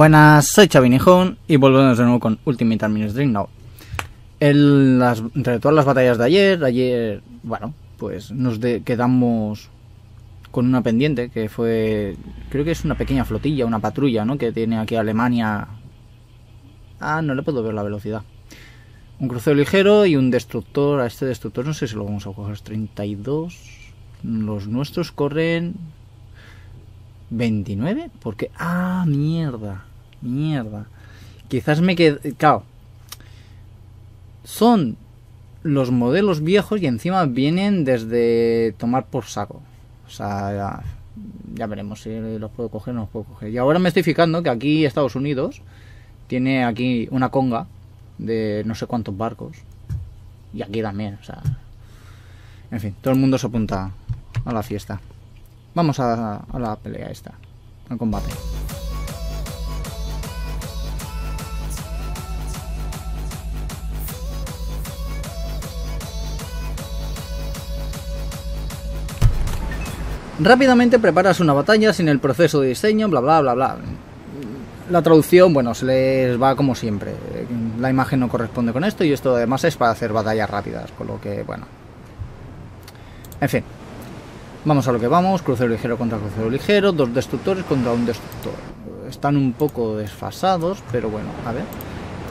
Buenas, soy Chavinijón y volvemos de nuevo con Ultimate Terminus Dream Now. Las, entre todas las batallas de ayer, ayer, bueno, pues nos quedamos con una pendiente que fue, creo que es una pequeña flotilla, una patrulla, ¿no? Que tiene aquí Alemania. Ah, no le puedo ver la velocidad. Un crucero ligero y un destructor. A este destructor no sé si lo vamos a coger. 32. Los nuestros corren 29. Porque. Ah, mierda. Mierda. Quizás me quede... Claro. Son los modelos viejos y encima vienen desde tomar por saco. O sea, ya, veremos si los puedo coger o no los puedo coger. Y ahora me estoy fijando que aquí Estados Unidos tiene aquí una conga de no sé cuántos barcos. Y aquí también, o sea... En fin, todo el mundo se apunta a la fiesta. Vamos a la pelea esta, al combate. Rápidamente preparas una batalla sin el proceso de diseño, bla bla bla bla. La traducción, bueno, se les va como siempre. La imagen no corresponde con esto y esto además es para hacer batallas rápidas, con lo que, bueno. En fin. Vamos a lo que vamos, crucero ligero contra crucero ligero, dos destructores contra un destructor. Están un poco desfasados, pero bueno, a ver.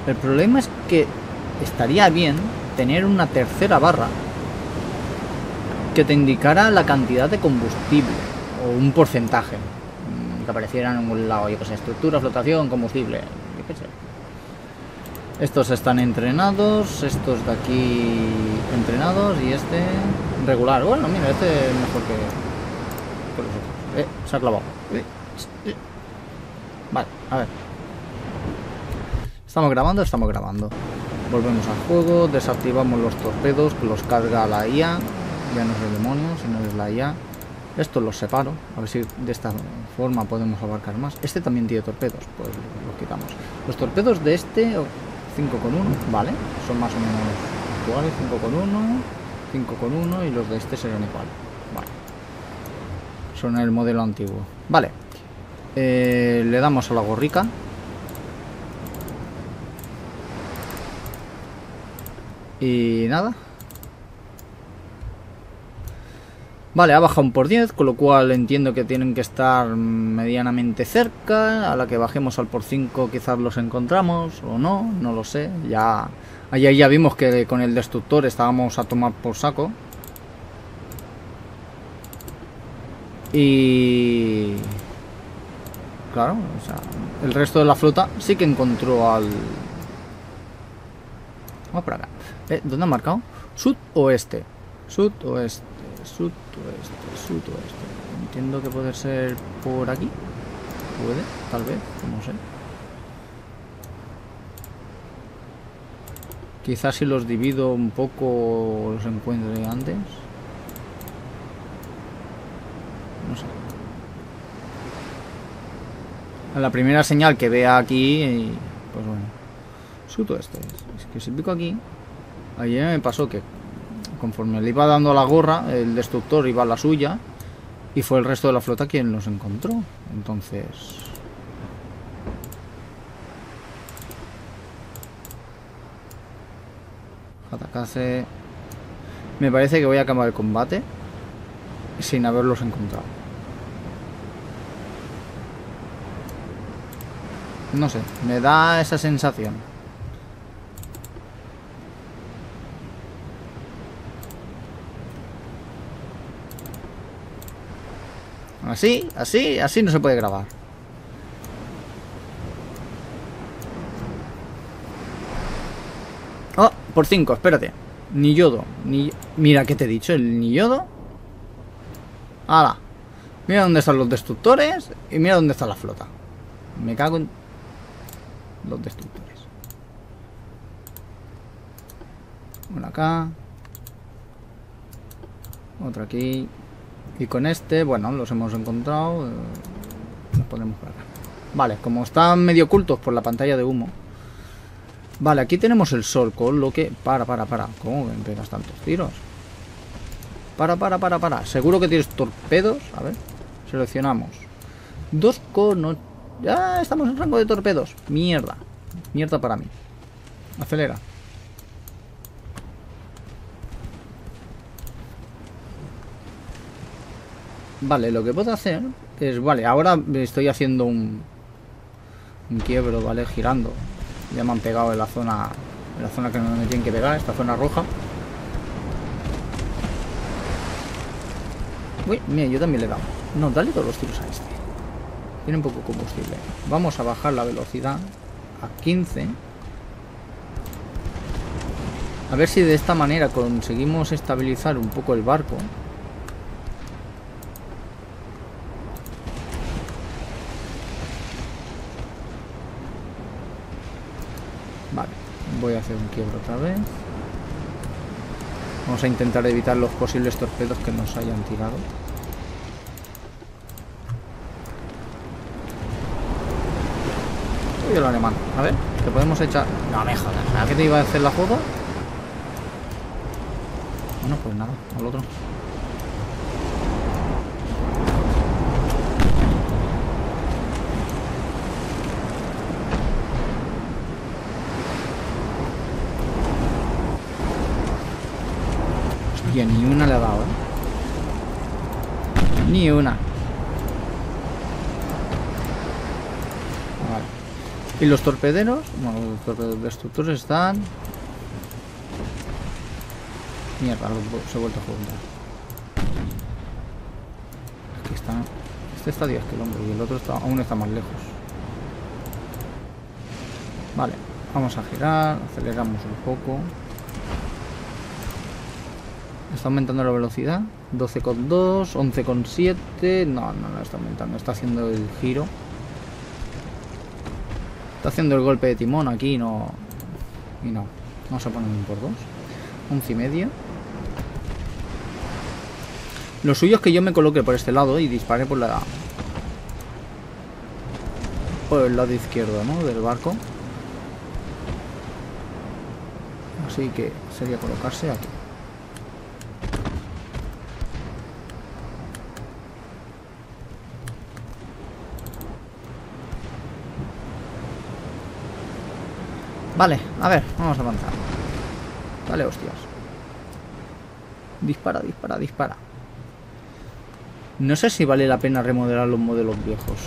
El problema es que estaría bien tener una tercera barra que te indicara la cantidad de combustible o un porcentaje mm, que apareciera en un lado, yo que sé, estructura, flotación, combustible, qué sé. Estos están entrenados, estos de aquí entrenados y este regular. Bueno, mira, este es mejor que, que los otros. Eh, se ha clavado. Eh, eh. Vale, a ver. Estamos grabando, estamos grabando. Volvemos al juego, desactivamos los torpedos que los carga la IA ya no es el demonio, sino es la IA. Esto los separo, a ver si de esta forma podemos abarcar más. Este también tiene torpedos, pues los quitamos. Los torpedos de este, 5 con 1, vale, son más o menos iguales, 5 con 1, 5 con 1 y los de este serían igual. Vale. Son el modelo antiguo. Vale. Eh, le damos a la gorrica. Y nada, Vale, ha bajado un por 10, con lo cual entiendo que tienen que estar medianamente cerca. A la que bajemos al por 5 quizás los encontramos o no, no lo sé. Ya, ayer ya vimos que con el destructor estábamos a tomar por saco. Y... Claro, o sea, el resto de la flota sí que encontró al... Vamos por acá. Eh, ¿Dónde ha marcado? Sud oeste. Sud oeste sudoeste, sudoeste. Entiendo que puede ser por aquí. Puede, tal vez, no sé. Quizás si los divido un poco los encuentre antes. No sé. La primera señal que vea aquí, pues bueno. Sudoeste. Es que si pico aquí, ayer me pasó que conforme le iba dando la gorra, el destructor iba a la suya y fue el resto de la flota quien los encontró. Entonces... Atacase... Me parece que voy a acabar el combate sin haberlos encontrado. No sé, me da esa sensación. Así, así, así no se puede grabar. Oh, por 5, espérate. Ni yodo. Ni... Mira, ¿qué te he dicho? El ni yodo. ¡Hala! Mira dónde están los destructores y mira dónde está la flota. Me cago en los destructores. Uno acá. Otro aquí. Y con este, bueno, los hemos encontrado. Eh, nos podemos por acá. Vale, como están medio ocultos por la pantalla de humo. Vale, aquí tenemos el sol, con lo que... Para, para, para. ¿Cómo me pegas tantos tiros? Para, para, para, para. Seguro que tienes torpedos. A ver. Seleccionamos. Dos con... Ya estamos en rango de torpedos. Mierda. Mierda para mí. Acelera. Vale, lo que puedo hacer es... Vale, ahora estoy haciendo un... Un quiebro, ¿vale? Girando. Ya me han pegado en la zona... En la zona que no me tienen que pegar, esta zona roja. Uy, mira, yo también le he dado. No, dale todos los tiros a este. Tiene un poco combustible. Vamos a bajar la velocidad a 15. A ver si de esta manera conseguimos estabilizar un poco el barco. Vale, voy a hacer un quiebro otra vez. Vamos a intentar evitar los posibles torpedos que nos hayan tirado. Uy, el alemán. A ver, te podemos echar... No me jodas. ¿A qué te iba a hacer la foto? Bueno, pues nada, al otro. Hostia, ni una le ha dado, ¿eh? Una. Vale. ¿Y los torpederos? Bueno, los torpederos destructores están... Mierda, se ha vuelto a juntar. Aquí están. Este está a 10 kilómetros y el otro aún está más lejos. Vale, vamos a girar, aceleramos un poco. Está aumentando la velocidad. 12,2, 11,7. No, no, no está aumentando. Está haciendo el giro. Está haciendo el golpe de timón aquí no. Y no. Vamos a poner un por dos. 11 y medio. Lo suyo es que yo me coloque por este lado y dispare por la... Por el lado izquierdo, ¿no? Del barco. Así que sería colocarse aquí. Vale, a ver, vamos a avanzar. Vale, hostias. Dispara, dispara, dispara. No sé si vale la pena remodelar los modelos viejos.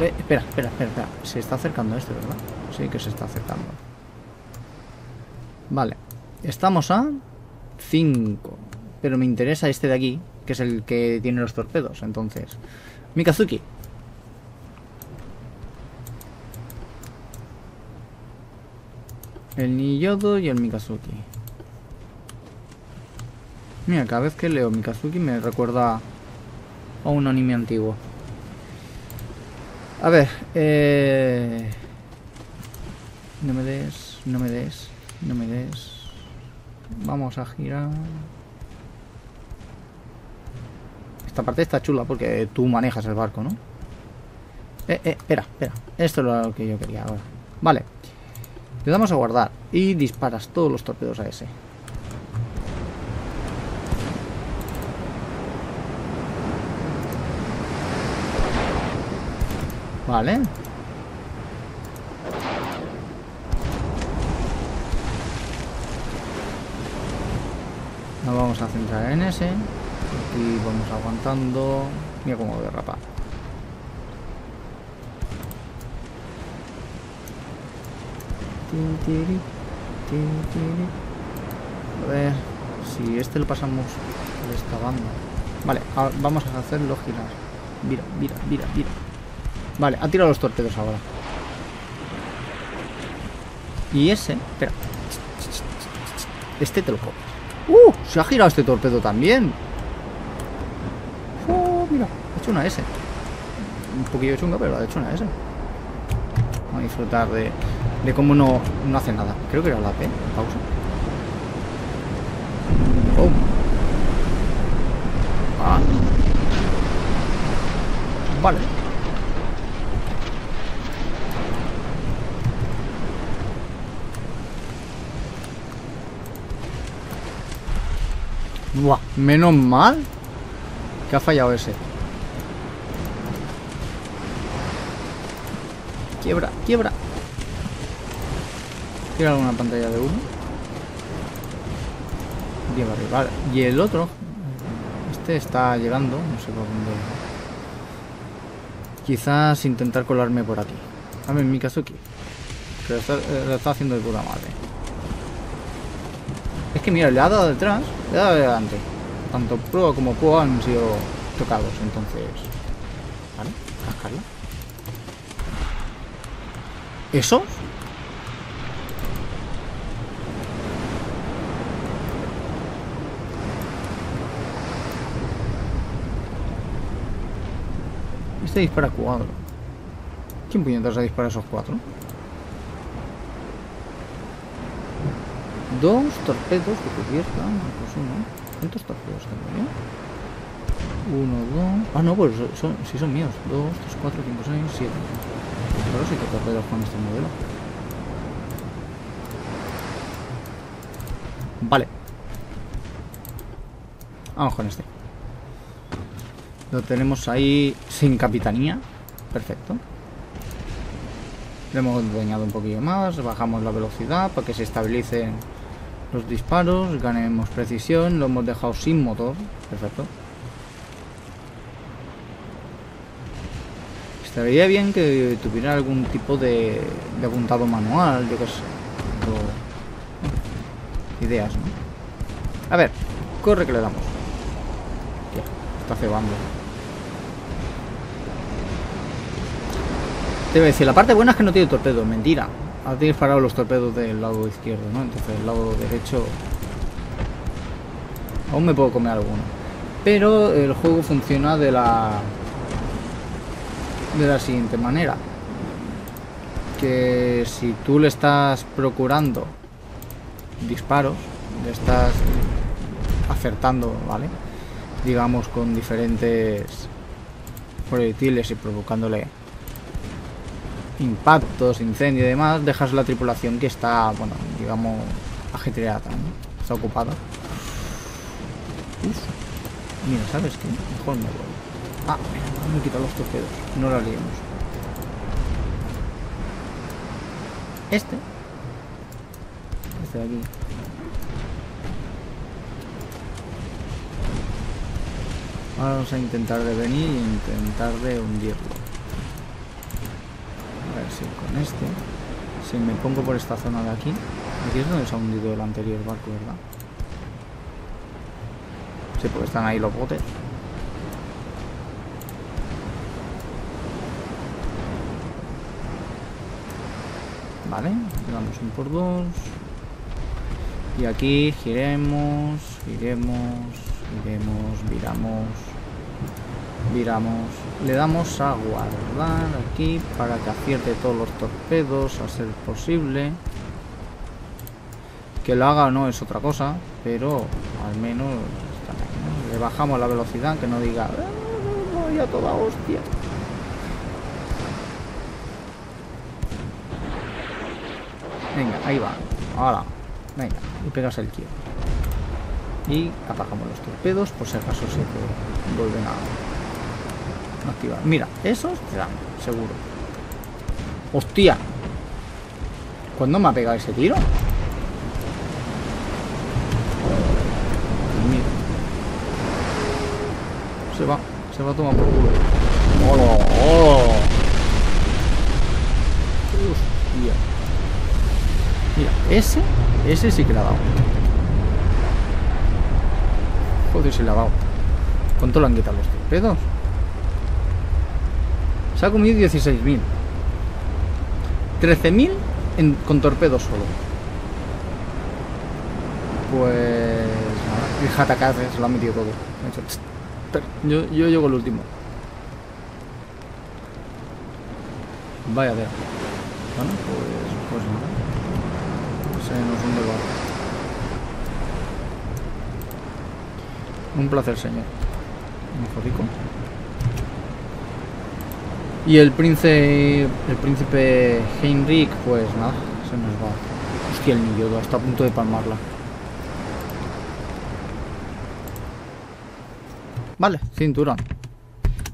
Eh, espera, espera, espera, espera. Se está acercando este, ¿verdad? Sí que se está acercando. Vale. Estamos a 5. Pero me interesa este de aquí, que es el que tiene los torpedos. Entonces, Mikazuki, El Niyodo y el Mikazuki. Mira, cada vez que leo Mikazuki me recuerda a un anime antiguo. A ver, eh... No me des, no me des, no me des. Vamos a girar. Esta parte está chula porque tú manejas el barco, ¿no? Eh, eh, espera, espera. Esto es lo que yo quería ahora. Vale. Le damos a guardar y disparas todos los torpedos a ese. Vale. Nos vamos a centrar en ese. Aquí vamos aguantando. Mira cómo derrapa. A ver, si este lo pasamos por esta banda. Vale, vamos a hacerlo girar. Mira, mira, mira, mira. Vale, ha tirado los torpedos ahora. Y ese, espera. Este te lo comes. ¡Uh! Se ha girado este torpedo también. ¡Oh, mira, ha hecho una S. Un poquillo chunga, pero ha hecho una S. Vamos a disfrutar de, de cómo no, no hace nada. Creo que era la P, pausa. Oh. Ah. Vale. Buah, menos mal que ha fallado ese. Quiebra, quiebra. ¿Tiene alguna pantalla de humo? Lleva arriba. Y el otro, este está llegando, no sé por dónde. Quizás intentar colarme por aquí. En mi caso aquí. Pero está, eh, lo está haciendo de puta madre. Es que mira, le ha dado detrás, le ha dado delante. Tanto prueba como Poa han sido tocados, entonces. ¿Vale? Cascarla. ¿Esos? Este dispara cuatro. ¿Quién puñetas a disparar esos cuatro? Dos torpedos de cubierta. Pues uno. ¿Cuántos torpedos tengo yo? Uno, dos. Ah, no, pues son, sí son míos. Dos, tres, cuatro, cinco, seis, siete. Claro, sí que torpedos con este modelo. Vale. Vamos con este. Lo tenemos ahí sin capitanía. Perfecto. Le hemos dañado un poquillo más. Bajamos la velocidad para que se estabilicen los disparos. Ganemos precisión. Lo hemos dejado sin motor. Perfecto. Estaría bien que tuviera algún tipo de, de apuntado manual. Yo qué sé. Ideas, ¿no? A ver. Corre que le damos. Ya, está cebando. Te voy a decir, la parte buena es que no tiene torpedos, mentira. Ha disparado los torpedos del lado izquierdo, ¿no? Entonces el lado derecho... Aún me puedo comer alguno. Pero el juego funciona de la... De la siguiente manera. Que si tú le estás procurando disparos, le estás acertando, ¿vale? Digamos con diferentes proyectiles y provocándole impactos, incendio y demás, dejas la tripulación que está, bueno, digamos, ajetreada, ¿no? Está ocupada. Uf. Mira, ¿sabes qué? Mejor me voy. Ah, me he quitado los torpedos. No la liemos. Este. Este de aquí. Vamos a intentar de venir e intentar de hundirlo. Con este. Si me pongo por esta zona de aquí. Aquí es donde se ha hundido el anterior barco, ¿verdad? Sí, porque están ahí los botes. Vale, damos un por dos. Y aquí giremos, giremos, giremos, viramos, viramos. Le damos a guardar aquí para que acierte todos los torpedos a ser posible. Que lo haga o no es otra cosa, pero al menos ¿no? le bajamos la velocidad, que no diga "Ah, voy a toda hostia. Venga, ahí va. Ahora. Venga, y pegas el kill. Y apagamos los torpedos por si acaso se vuelven a activar. Mira, esos te dan, seguro. ¡Hostia! ¿Cuándo me ha pegado ese tiro? Mira. Se va, se va a tomar por culo. ¡Hostia! Mira, ese, ese sí que le ha dado. Joder, se le ha dado. ¿Cuánto le han quitado los torpedos? Se ha comido 16.000. 13.000 en- con torpedos solo. Pues nada, Hatakaze se lo ha metido todo. Yo, yo llego el último. Vaya ver. Bueno, pues, pues nada. Se nos hunde el barco. Un placer, señor. Mejor rico. Y el príncipe, el príncipe Heinrich, pues nada, se nos va. Hostia, el Nillodo, está a punto de palmarla. Vale, cinturón.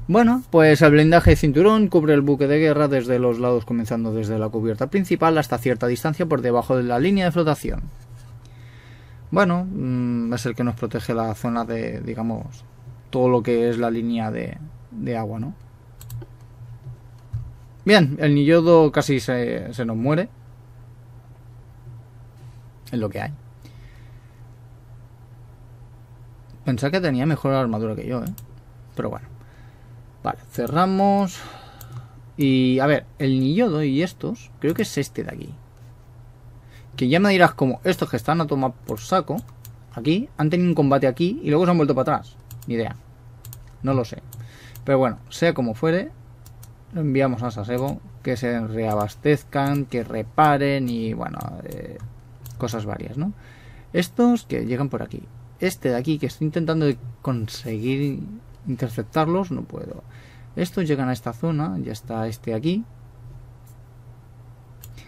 Bueno, pues el blindaje de cinturón cubre el buque de guerra desde los lados, comenzando desde la cubierta principal hasta cierta distancia por debajo de la línea de flotación. Bueno, mm, es el que nos protege la zona de, digamos, todo lo que es la línea de, de agua, ¿no? Bien, el Nillodo casi se, se nos muere. Es lo que hay. Pensaba que tenía mejor armadura que yo, ¿eh? Pero bueno. Vale, cerramos. Y a ver, el Nillodo y estos, creo que es este de aquí. Que ya me dirás como estos que están a tomar por saco, aquí, han tenido un combate aquí y luego se han vuelto para atrás. Ni idea. No lo sé. Pero bueno, sea como fuere, lo enviamos a Sasebo, que se reabastezcan, que reparen y bueno, eh, cosas varias, ¿no? Estos que llegan por aquí. Este de aquí que estoy intentando conseguir interceptarlos, no puedo. Estos llegan a esta zona, ya está este aquí.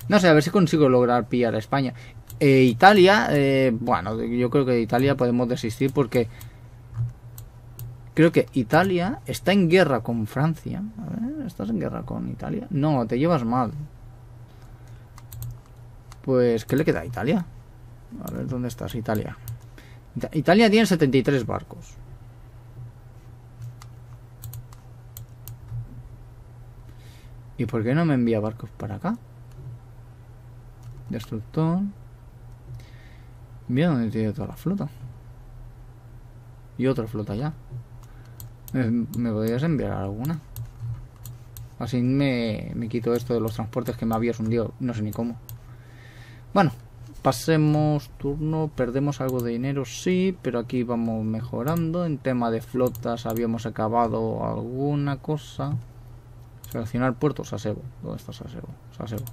No sé, a ver si consigo lograr pillar a España. Eh, Italia, eh, bueno, yo creo que de Italia podemos desistir porque creo que Italia está en guerra con Francia. A ver, ¿estás en guerra con Italia? No, te llevas mal. Pues, ¿qué le queda a Italia? A ver, ¿dónde estás, Italia? Italia tiene 73 barcos. ¿Y por qué no me envía barcos para acá? Destructor. Mira dónde tiene toda la flota. Y otra flota ya. ¿Me, podrías enviar alguna? Así me, me quito esto de los transportes que me habías hundido. No sé ni cómo. Bueno, pasemos turno. Perdemos algo de dinero, sí. Pero aquí vamos mejorando. En tema de flotas habíamos acabado alguna cosa. Seleccionar puertos, Sasebo. ¿Dónde está Sasebo? Sasebo.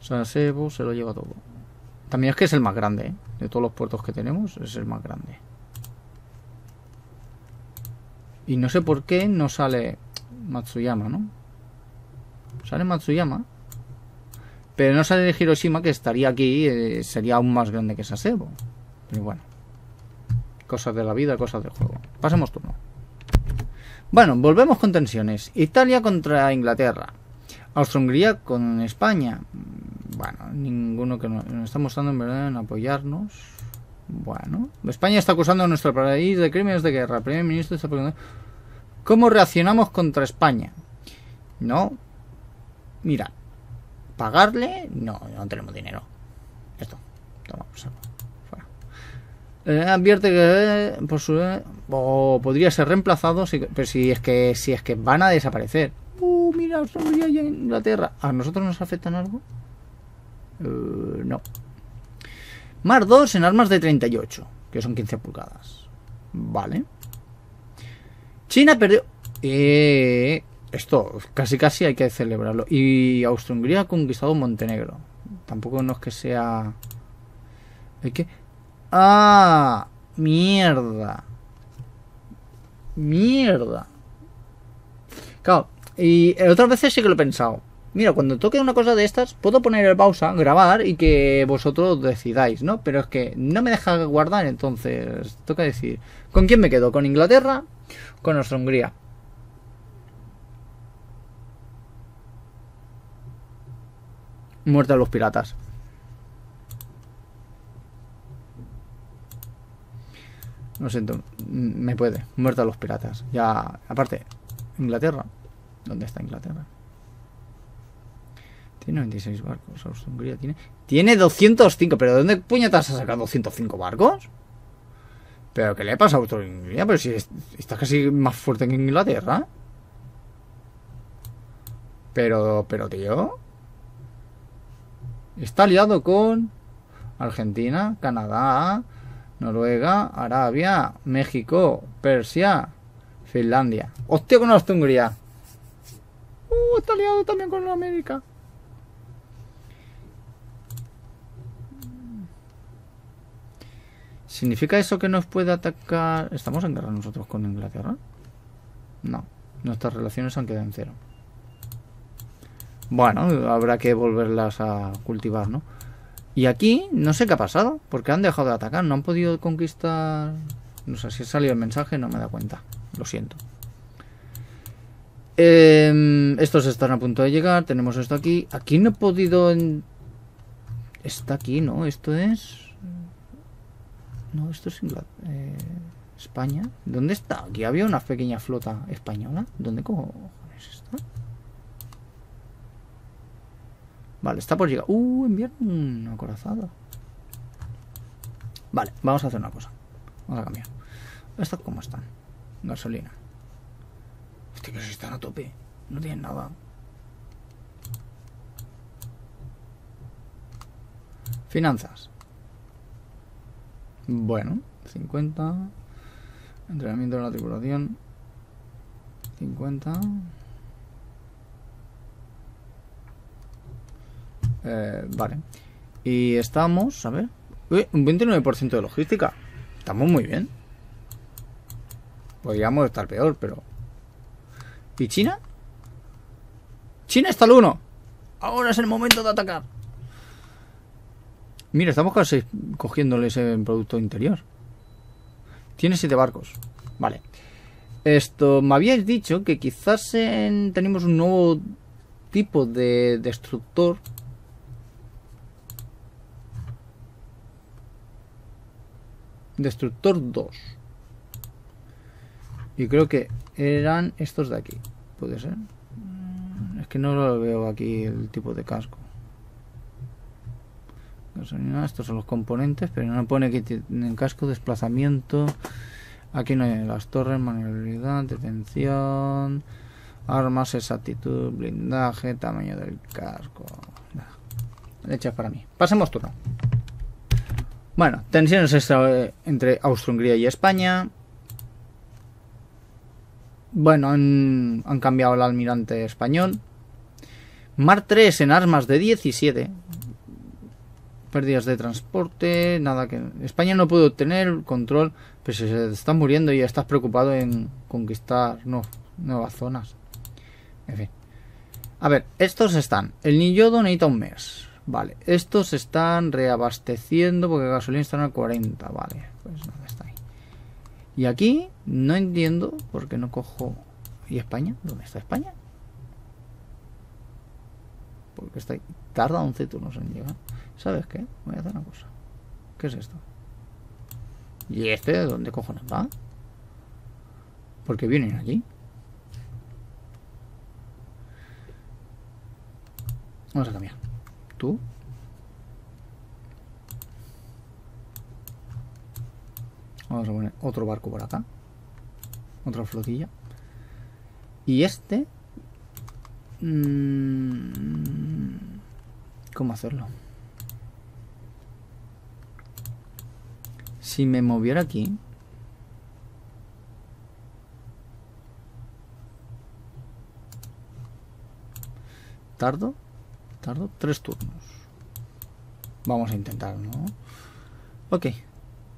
Sasebo se lo lleva todo. También es que es el más grande, ¿eh? De todos los puertos que tenemos, es el más grande. Y no sé por qué no sale Matsuyama, ¿no? Sale Matsuyama. Pero no sale Hiroshima, que estaría aquí, eh, sería aún más grande que Sasebo. Pero bueno. Cosas de la vida, cosas del juego. Pasemos turno. Bueno, volvemos con tensiones. Italia contra Inglaterra. Austria-Hungría con España. Bueno, ninguno que nos, está mostrando en verdad en apoyarnos. Bueno, España está acusando a nuestro país de crímenes de guerra. El primer ministro está preguntando ¿Cómo reaccionamos contra España? No. Mira, pagarle, no, no tenemos dinero. Esto, toma, pues, fuera. Eh, advierte que eh, por su eh, podría ser reemplazado, pero si es que si es que van a desaparecer. Uh, mira, Australia y Inglaterra. ¿A nosotros nos afectan algo? Uh, no. Mar 2 en armas de 38, que son 15 pulgadas. Vale. China perdió. Eh, esto casi casi hay que celebrarlo. Y Austria-Hungría ha conquistado Montenegro. Tampoco no es que sea. Hay que. ¡Ah! ¡Mierda! Mierda. Claro, y otras veces sí que lo he pensado. Mira, cuando toque una cosa de estas, puedo poner el pausa, grabar y que vosotros decidáis, ¿no? Pero es que no me deja guardar, entonces toca decir, ¿con quién me quedo? ¿Con Inglaterra? ¿Con nuestra Hungría? Muerte a los piratas. Lo siento, me puede. Muerto a los piratas. Ya, aparte, Inglaterra. ¿Dónde está Inglaterra? Tiene 96 barcos. Austria-Hungría tiene. Tiene 205. ¿Pero de dónde puñetas has sacado 205 barcos? ¿Pero qué le pasa a Austria-Hungría? Pero si está casi más fuerte que Inglaterra. Pero, pero, tío. Está aliado con Argentina, Canadá, Noruega, Arabia, México, Persia, Finlandia. ¡Hostia con Austria! ¡Uh! Está liado también con América. ¿Significa eso que nos puede atacar? ¿Estamos en guerra nosotros con Inglaterra? No. Nuestras relaciones han quedado en cero. Bueno, habrá que volverlas a cultivar, ¿no? Y aquí no sé qué ha pasado, porque han dejado de atacar, no han podido conquistar... No sé si ha salido el mensaje, no me da cuenta, lo siento. Em, estos están a punto de llegar, tenemos esto aquí. Aquí no he podido... Está aquí, ¿no? Esto es... No, esto es eh, España. ¿Dónde está? Aquí había una pequeña flota española. ¿Dónde cojones está? Vale, está por llegar. Uh, enviar una corazada. Vale, vamos a hacer una cosa. Vamos a cambiar. ¿Estos cómo están? Gasolina. Hostia, pero si están a tope. No tienen nada. Finanzas. Bueno, 50. Entrenamiento de la tripulación. 50. Eh, vale. Y estamos, a ver. un 29% de logística. Estamos muy bien. Podríamos estar peor, pero. ¿Y China? China está al 1. Ahora es el momento de atacar. Mira, estamos casi cogiéndoles Producto Interior. Tiene siete barcos. Vale. Esto, me habíais dicho que quizás tenemos un nuevo tipo de destructor. Destructor 2. Y creo que eran estos de aquí. ¿Puede ser? Es que no lo veo aquí el tipo de casco estos son los componentes, pero no pone que tienen casco, desplazamiento. Aquí no hay las torres, maniobrabilidad, detención, armas, exactitud, blindaje, tamaño del casco. Leche para mí. Pasemos turno. Bueno, tensiones entre Austria-Hungría y España. Bueno, han cambiado el almirante español. Mar 3 en armas de 17 pérdidas de transporte, nada que... España no puede obtener control, pero si se están muriendo y ya estás preocupado en conquistar nuevas zonas. En fin. A ver, estos están. El Niyodo necesita un mes. Vale, estos están reabasteciendo porque gasolina están a 40. Vale, pues nada, está ahí. Y aquí no entiendo por qué no cojo... ¿Y España? ¿Dónde está España? Porque está ahí. Tarda 11 turnos en llegar. ¿Sabes qué? Voy a hacer una cosa. ¿Qué es esto? ¿Y este de dónde cojones va? Porque vienen aquí. Vamos a cambiar. Tú. Vamos a poner otro barco por acá. Otra flotilla. Y este... Mmm, ¿Cómo hacerlo? Si me moviera aquí... ¿Tardo? Tardo tres turnos. Vamos a intentar, ¿no? Ok.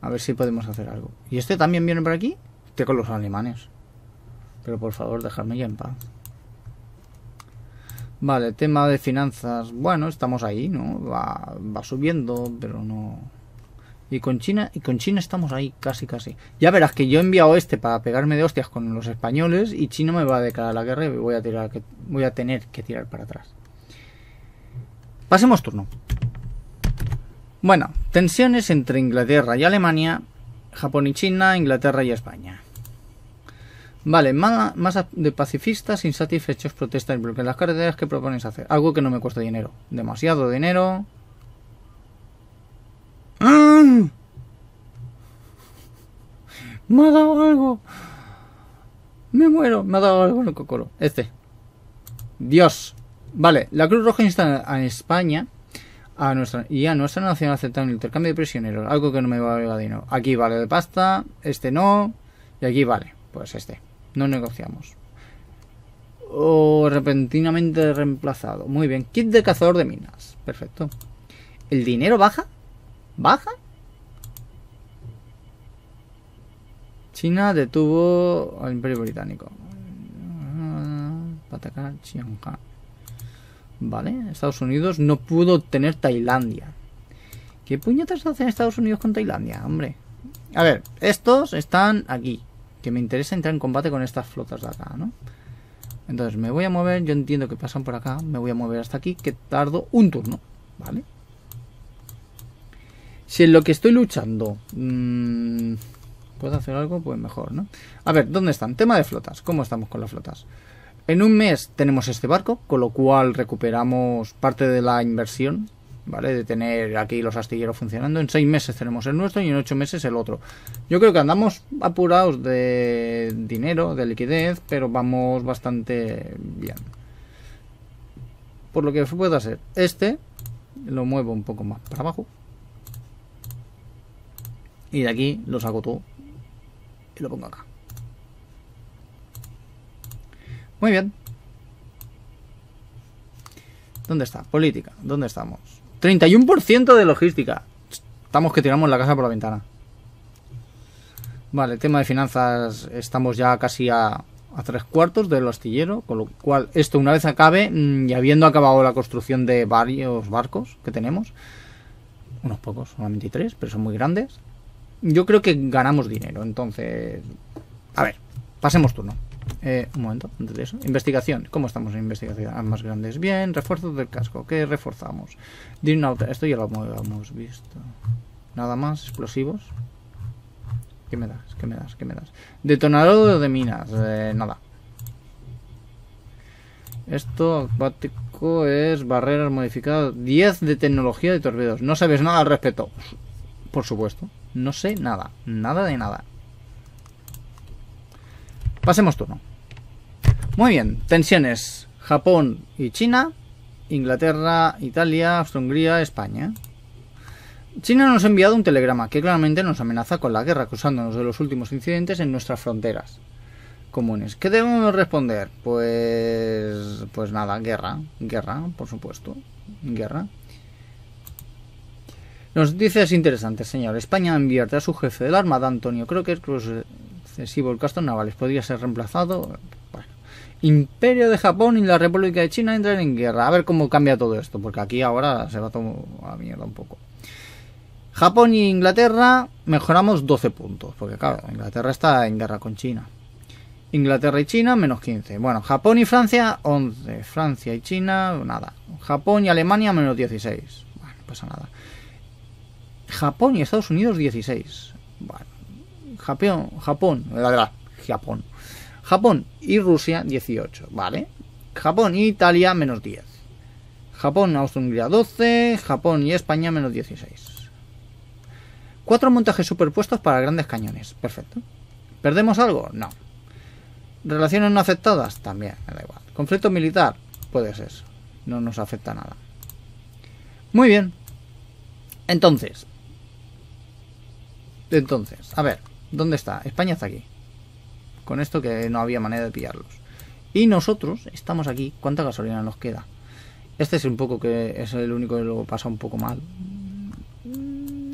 A ver si podemos hacer algo. ¿Y este también viene por aquí? Este con los alemanes. Pero por favor, dejadme ya en paz. Vale, tema de finanzas. Bueno, estamos ahí, ¿no? Va, va subiendo, pero no... Y con China, y con China estamos ahí, casi, casi. Ya verás que yo he enviado este para pegarme de hostias con los españoles y China me va a declarar la guerra y voy a tirar que voy a tener que tirar para atrás. Pasemos turno. Bueno, tensiones entre Inglaterra y Alemania, Japón y China, Inglaterra y España. Vale, más de pacifistas insatisfechos protestan porque las carreteras que propones hacer. Algo que no me cuesta dinero. Demasiado dinero. Me ha dado algo. Me muero. Me ha dado algo en el cocoro. Este. Dios. Vale, la Cruz Roja insta a España A nuestra, y a nuestra nación aceptar un intercambio de prisioneros, algo que no me vale a dinero. Aquí vale de pasta, este no, y aquí vale, pues este. No negociamos. O repentinamente reemplazado. Muy bien, kit de cazador de minas. Perfecto. ¿El dinero baja? ¿Baja? China detuvo al Imperio Británico. Pataka, Chiangha. Vale, Estados Unidos no pudo obtener Tailandia. ¿Qué puñetas hacen Estados Unidos con Tailandia, hombre? A ver, estos están aquí. Que me interesa entrar en combate con estas flotas de acá, ¿no? Entonces me voy a mover, yo entiendo que pasan por acá, me voy a mover hasta aquí, que tardo un turno, ¿vale? Si en lo que estoy luchando mmm, puedo hacer algo, pues mejor, ¿no? A ver, ¿dónde están? Tema de flotas, ¿cómo estamos con las flotas? En un mes tenemos este barco, con lo cual recuperamos parte de la inversión, ¿vale? De tener aquí los astilleros funcionando. En seis meses tenemos el nuestro y en ocho meses el otro. Yo creo que andamos apurados de dinero, de liquidez, pero vamos bastante bien. Por lo que puedo hacer, este lo muevo un poco más para abajo. Y de aquí lo saco todo y lo pongo acá. Muy bien. ¿Dónde está? Política. ¿Dónde estamos? 31% de logística. Estamos que tiramos la casa por la ventana. Vale, tema de finanzas. Estamos ya casi a, a tres cuartos del astillero. Con lo cual, esto una vez acabe, mm, y habiendo acabado la construcción de varios barcos que tenemos, unos pocos, solamente tres, pero son muy grandes. Yo creo que ganamos dinero. Entonces, a ver, pasemos turno. Eh, un momento, antes de eso. Investigación. ¿Cómo estamos en investigación? Ah, más grandes. Bien. Refuerzos del casco. ¿Qué reforzamos? Esto ya lo hemos visto. Nada más. Explosivos. ¿Qué me das? ¿Qué me das? ¿Qué me das? Detonador de minas. Eh, nada. Esto acuático es barreras modificadas. 10 de tecnología de torpedos. No sabes nada al respecto. Por supuesto. No sé nada. Nada de nada. Pasemos turno. Muy bien, tensiones. Japón y China, Inglaterra, Italia, Austria-Hungría, España. China nos ha enviado un telegrama que claramente nos amenaza con la guerra, acusándonos de los últimos incidentes en nuestras fronteras comunes. ¿Qué debemos responder? Pues, pues nada, guerra, guerra, por supuesto, guerra. Nos dice es interesante, señor. España enviarte a su jefe de la Armada, Antonio. Que es excesivo el castor navales podría ser reemplazado. Imperio de Japón y la República de China entran en guerra. A ver cómo cambia todo esto, porque aquí ahora se va todo a mierda un poco. Japón y Inglaterra mejoramos 12 puntos, porque claro, Inglaterra está en guerra con China. Inglaterra y China menos 15. Bueno, Japón y Francia 11. Francia y China nada. Japón y Alemania menos 16. Bueno, no pasa nada. Japón y Estados Unidos 16. Bueno, Japón, Japón, Japón. Japón y Rusia 18, ¿vale? Japón y Italia menos 10. Japón, Austria-Hungría 12, Japón y España menos 16. Cuatro montajes superpuestos para grandes cañones, perfecto. ¿Perdemos algo? No. ¿Relaciones no afectadas? También, me da igual. ¿Conflicto militar? Puede ser. No nos afecta nada. Muy bien. Entonces. Entonces, a ver. ¿Dónde está? España está aquí. Con esto que no había manera de pillarlos. Y nosotros estamos aquí. ¿Cuánta gasolina nos queda? Este es un poco que es el único que lo pasa un poco mal.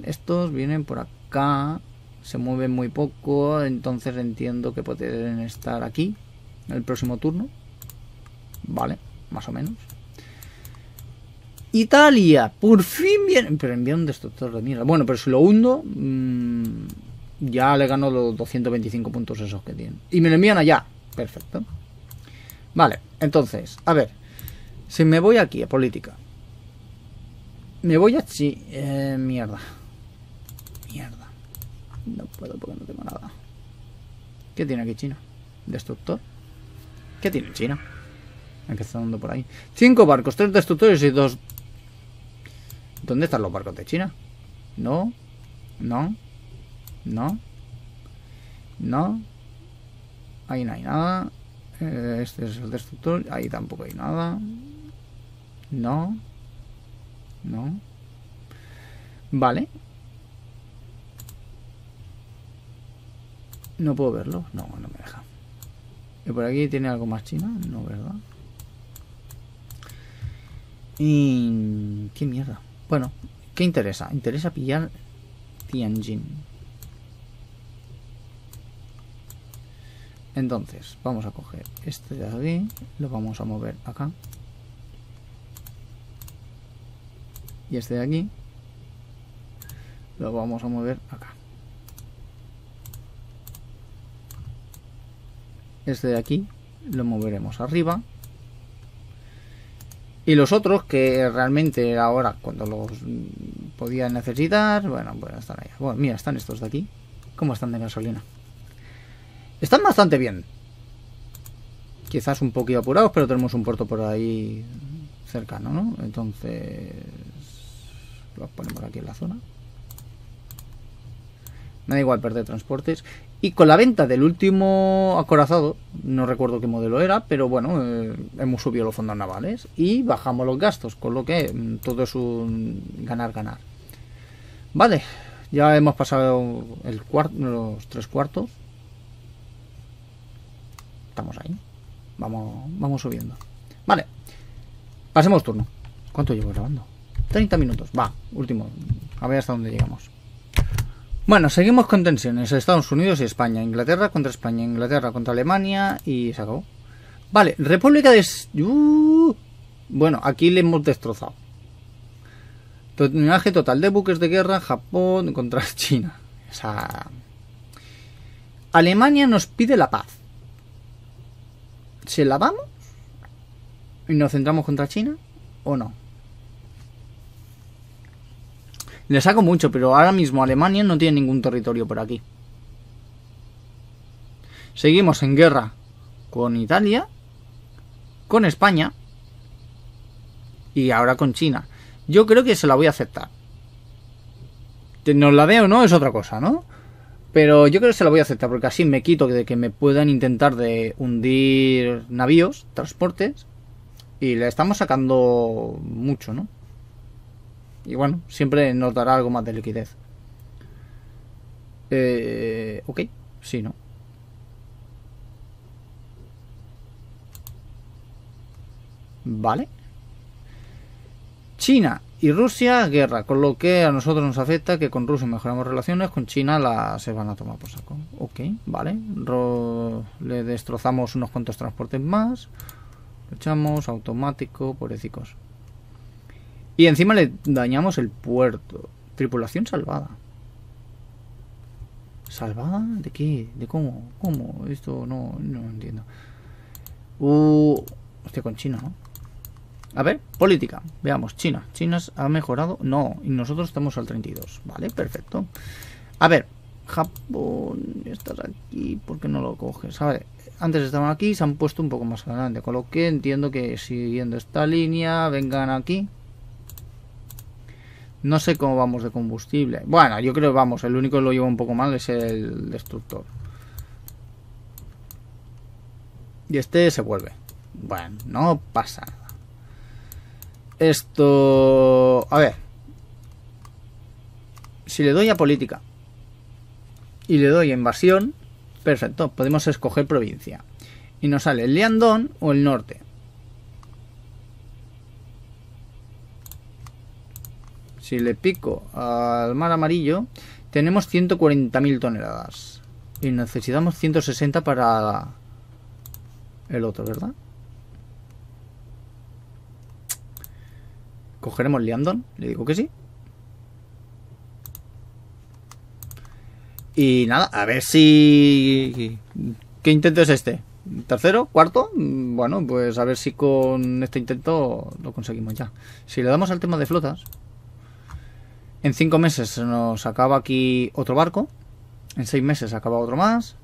Estos vienen por acá. Se mueven muy poco. Entonces entiendo que pueden estar aquí. El próximo turno. Vale, más o menos. Italia, por fin viene. Pero envía un destructor de mierda. Bueno, pero si lo hundo. Mmm, ya le gano los 225 puntos esos que tienen. Y me lo envían allá. Perfecto. Vale, entonces, a ver. Si me voy aquí a política. Me voy a... Sí, eh, mierda. Mierda. No puedo porque no tengo nada. ¿Qué tiene aquí China? ¿Destructor? ¿Qué tiene China? Empezando por ahí. Cinco barcos, tres destructores y dos... ¿Dónde están los barcos de China? No. No. No. No. Ahí no hay nada. Eh, este es el destructor. Ahí tampoco hay nada. No. No. Vale. No puedo verlo. No, no me deja. ¿Y por aquí tiene algo más China? No, ¿verdad? Y... ¿Qué mierda? Bueno, ¿qué interesa? Interesa pillar Tianjin. Entonces, vamos a coger este de aquí, lo vamos a mover acá. Y este de aquí, lo vamos a mover acá. Este de aquí lo moveremos arriba. Y los otros que realmente ahora cuando los podía necesitar, bueno, pues están ahí. Bueno, mira, están estos de aquí. ¿Cómo están de gasolina? Están bastante bien. Quizás un poquito apurados, pero tenemos un puerto por ahí cercano, ¿no? Entonces, los ponemos aquí en la zona. Me da igual perder transportes. Y con la venta del último acorazado, no recuerdo qué modelo era, pero bueno, eh, hemos subido los fondos navales y bajamos los gastos, con lo que mm, todo es un ganar-ganar. Vale, ya hemos pasado el los tres cuartos. Estamos ahí. Vamos, vamos subiendo. Vale, pasemos turno. ¿Cuánto llevo grabando? 30 minutos. Va, último. A ver hasta dónde llegamos. Bueno, seguimos con tensiones. Estados Unidos y España. Inglaterra contra España. Inglaterra contra Alemania. Y se acabó. Vale, República de... Uh, bueno, aquí le hemos destrozado. Tonelaje total de buques de guerra. Japón contra China. O sea... Alemania nos pide la paz. ¿Se la vamos? ¿Y nos centramos contra China? ¿O no? Le saco mucho, pero ahora mismo Alemania no tiene ningún territorio por aquí. Seguimos en guerra con Italia, con España y ahora con China. Yo creo que se la voy a aceptar. Nos la veo o no es otra cosa, ¿no? Pero yo creo que se la voy a aceptar porque así me quito de que me puedan intentar de hundir navíos, transportes y le estamos sacando mucho, ¿no? Y bueno, siempre nos dará algo más de liquidez. Eh, ok, sí, ¿no? Vale. China y Rusia, guerra, con lo que a nosotros nos afecta que con Rusia mejoramos relaciones, con China la se van a tomar por saco. Ok, vale. le destrozamos unos cuantos transportes más. Lo echamos, automático, pobrecicos. Y encima le dañamos el puerto. Tripulación salvada. ¿Salvada? ¿De qué? ¿De cómo? ¿Cómo? Esto no, no entiendo. Uh, hostia, con China, ¿no? A ver, política. Veamos, China. China ha mejorado. No, y nosotros estamos al 32. Vale, perfecto. A ver, Japón, estás aquí, ¿por qué no lo coges? A ver, antes estaban aquí, se han puesto un poco más adelante, con lo que entiendo que siguiendo esta línea, vengan aquí no sé cómo vamos de combustible. Bueno, yo creo que vamos, el único que lo lleva un poco mal es el destructor. Y este se vuelve. Bueno, no pasa nada. Esto... A ver. Si le doy a política y le doy a invasión, perfecto, podemos escoger provincia. Y nos sale el Liandón o el norte. Si le pico al mar amarillo, tenemos 140.000 toneladas. Y necesitamos 160 para el otro, ¿verdad? Cogeremos Liandon, le digo que sí. Y nada, a ver si... ¿Qué intento es este? ¿Tercero? ¿Cuarto? Bueno, pues a ver si con este intento lo conseguimos ya. Si le damos al tema de flotas, en cinco meses se nos acaba aquí otro barco. En seis meses acaba otro más.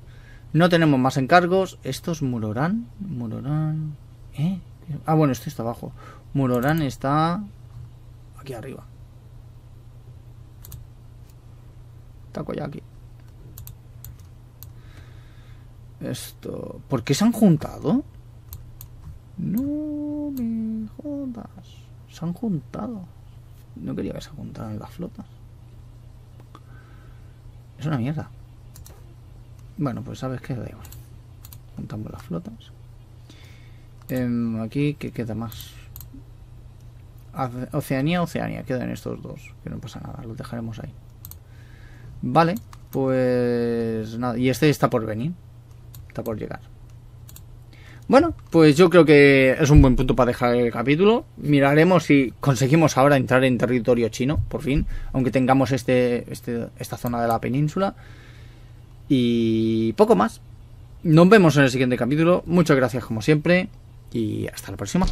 No tenemos más encargos. Esto es Murorán. Murorán. ¿Eh? Ah, bueno, esto está abajo. Murorán está aquí arriba. Ya aquí. Esto. ¿Por qué se han juntado? No me jodas. Se han juntado. No quería que se juntaran las flotas. Es una mierda. Bueno, pues sabes que da igual. Contamos las flotas. Em, aquí, ¿qué queda más? Oceanía, Oceanía. Quedan estos dos. Que no pasa nada, los dejaremos ahí. Vale, pues nada. Y este está por venir. Está por llegar. Bueno, pues yo creo que es un buen punto para dejar el capítulo. Miraremos si conseguimos ahora entrar en territorio chino, por fin, aunque tengamos este, este, esta zona de la península. Y poco más. Nos vemos en el siguiente capítulo. Muchas gracias como siempre y hasta la próxima.